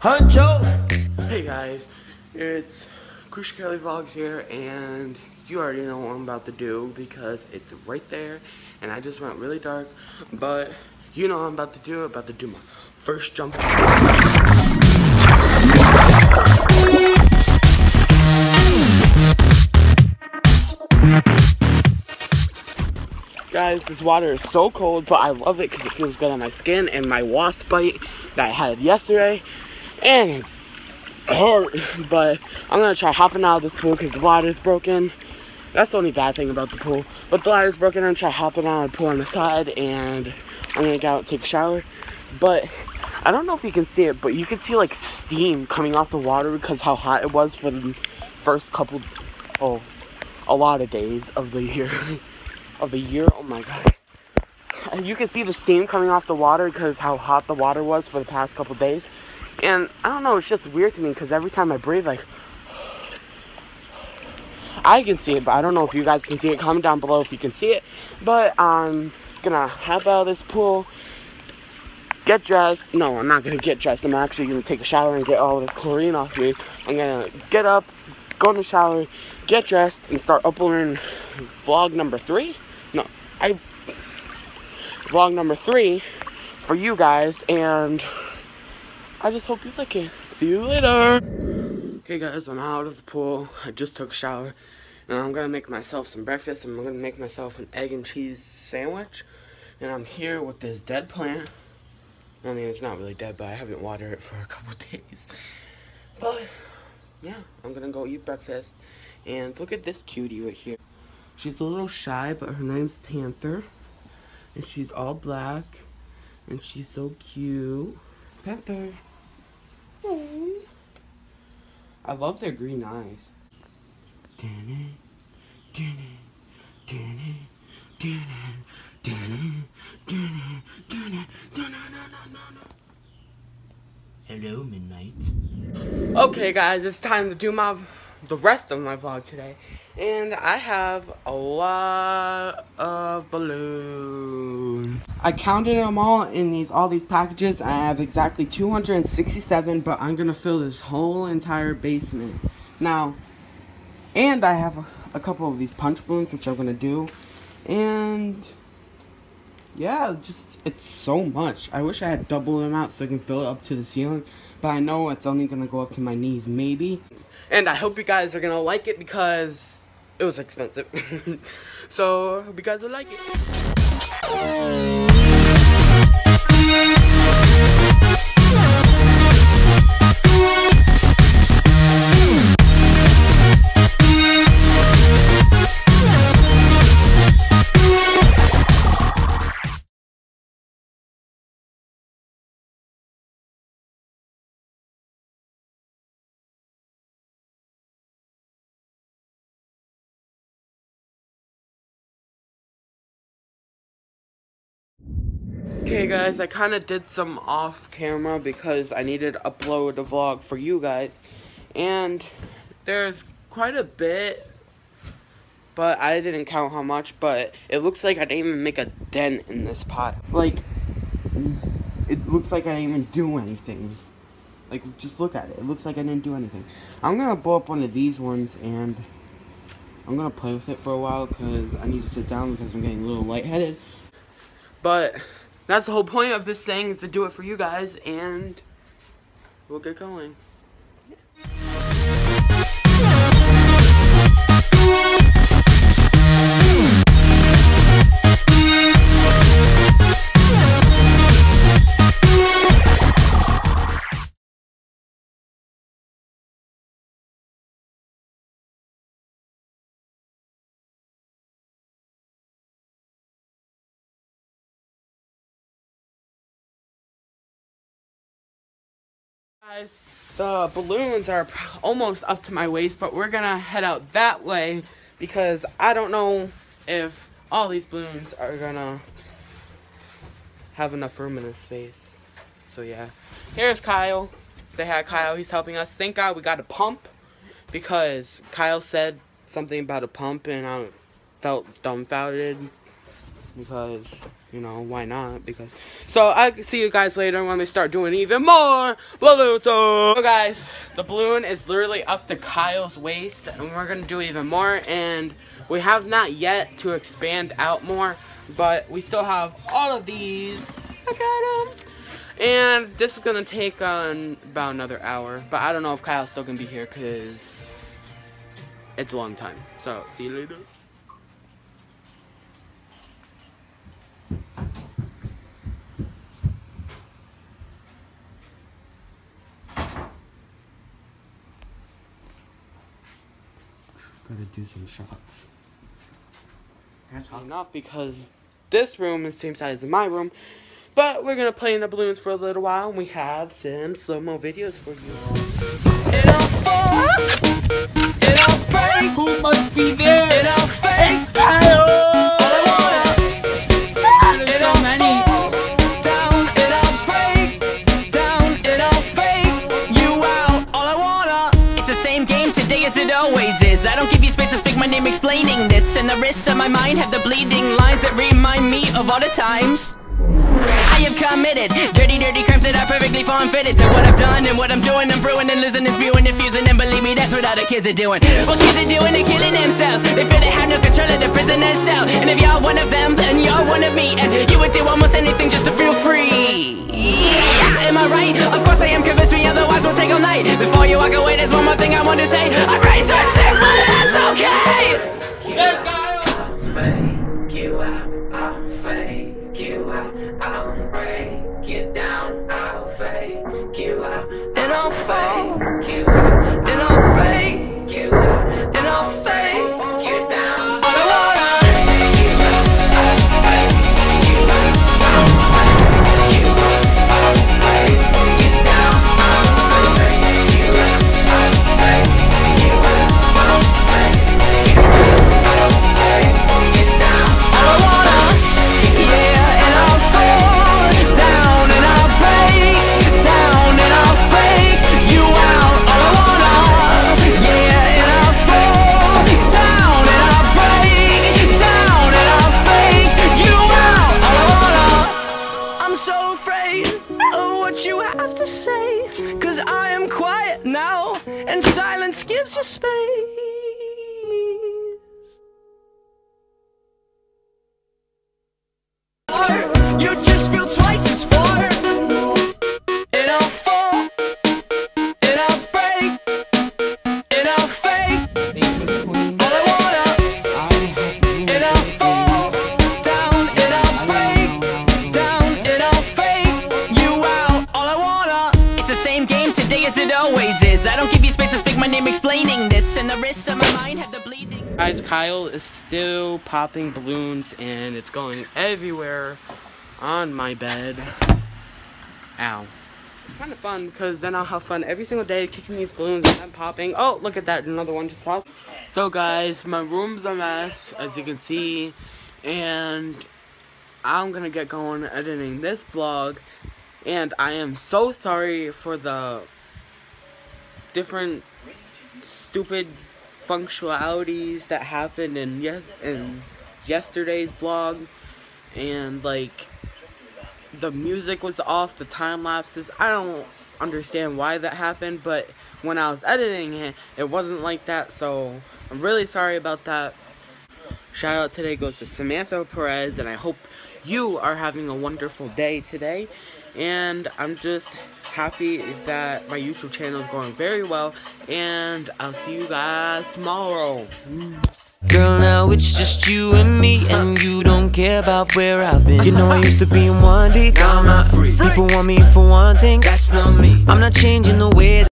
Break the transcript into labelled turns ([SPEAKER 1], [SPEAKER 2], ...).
[SPEAKER 1] Huncho! Hey guys, it's Kush Kelly Vlogs here, and you already know what I'm about to do because it's right there, and I just went really dark, but you know what I'm about to do, about to do my first jump. Guys, this water is so cold, but I love it because it feels good on my skin and my wasp bite that I had yesterday. And hurt, but I'm gonna try hopping out of this pool because the water is broken. That's the only bad thing about the pool. But the is broken, I'm gonna try hopping out of the pool on the side and I'm gonna get out and take a shower. But I don't know if you can see it, but you can see like steam coming off the water because how hot it was for the first couple, oh, a lot of days of the year. of the year. Oh my god. You can see the steam coming off the water because how hot the water was for the past couple days. And I don't know, it's just weird to me because every time I breathe, like, I can see it, but I don't know if you guys can see it. Comment down below if you can see it. But I'm gonna hop out of this pool, get dressed. No, I'm not gonna get dressed. I'm actually gonna take a shower and get all this chlorine off me. I'm gonna get up, go in the shower, get dressed, and start uploading vlog number three. No, I vlog number three for you guys, and I just hope you like it. See you later. Okay, guys, I'm out of the pool. I just took a shower, and I'm gonna make myself some breakfast. I'm gonna make myself an egg and cheese sandwich, and I'm here with this dead plant. I mean, it's not really dead, but I haven't watered it for a couple days. But yeah, I'm gonna go eat breakfast. And look at this cutie right here. She's a little shy, but her name's Panther. And she's all black. And she's so cute. Panther. Aww. I love their green eyes. Hello, Midnight. Okay, guys, it's time to do my the rest of my vlog today. And I have a lot of balloons. I counted them all in these all these packages. I have exactly 267, but I'm gonna fill this whole entire basement. Now, and I have a, a couple of these punch balloons, which I'm gonna do. And yeah, just it's so much. I wish I had double them out so I can fill it up to the ceiling. But I know it's only gonna go up to my knees, maybe. And I hope you guys are gonna like it because it was expensive. so hope you guys will like it. Okay guys, I kind of did some off camera because I needed to upload a vlog for you guys. And there's quite a bit, but I didn't count how much, but it looks like I didn't even make a dent in this pot. Like, it looks like I didn't even do anything. Like, just look at it. It looks like I didn't do anything. I'm going to blow up one of these ones and I'm going to play with it for a while because I need to sit down because I'm getting a little lightheaded. But that's the whole point of this thing is to do it for you guys and we'll get going. Guys, the balloons are almost up to my waist, but we're gonna head out that way because I don't know if all these balloons are gonna have enough room in this space. So yeah, here's Kyle. Say hi, Kyle. He's helping us. Thank God we got a pump because Kyle said something about a pump and I felt dumbfounded because you know why not? Because so i see you guys later when we start doing even more balloons. So guys the balloon is literally up to kyle's waist and we're gonna do even more and we have not yet to expand out more but we still have all of these. I got them and this is gonna take on about another hour but i don't know if kyle's still gonna be here because it's a long time. So see you later Gotta do some shots. That's enough because this room is the same size as my room. But we're gonna play in the balloons for a little while and we have some slow-mo videos for you.
[SPEAKER 2] Always is. I don't give you space to speak my name explaining this, and the wrists of my mind have the bleeding lines that remind me of all the times. I have committed dirty, dirty crimes that are perfectly form fitted to what I've done and what I'm doing. I'm brewing and losing and spewing and fusing, and believe me, that's what other kids are doing. What kids are doing, they're killing themselves. They feel they have no control of the prisoner's cell. And if you're one of them, then you're one of me. And you would do almost anything just to feel free. Yeah, am I right?
[SPEAKER 3] I'll fake you out, I'll break you down, I'll fake you out,
[SPEAKER 2] And I'll
[SPEAKER 3] fake you out,
[SPEAKER 2] now, and silence gives you space. You just feel twice wrists of my mind the bleeding.
[SPEAKER 1] Guys, Kyle is still popping balloons and it's going everywhere on my bed. Ow. It's kind of fun because then I'll have fun every single day kicking these balloons and then popping. Oh, look at that. Another one just popped. So, guys, my room's a mess, as you can see. And I'm going to get going editing this vlog. And I am so sorry for the different stupid functionalities that happened in yes in yesterday's vlog and like the music was off the time lapses. I don't understand why that happened but when i was editing it it wasn't like that so i'm really sorry about that. Shout out today goes to samantha perez and i hope you are having a wonderful day today and i'm just happy that my youtube channel is going very well and i'll see you guys tomorrow
[SPEAKER 4] Girl, now it's just you and me, and you don't care about where I've been. You know I used to be in one deep, now I'm not free. People want me for one thing, that's not me. I'm not changing the way. that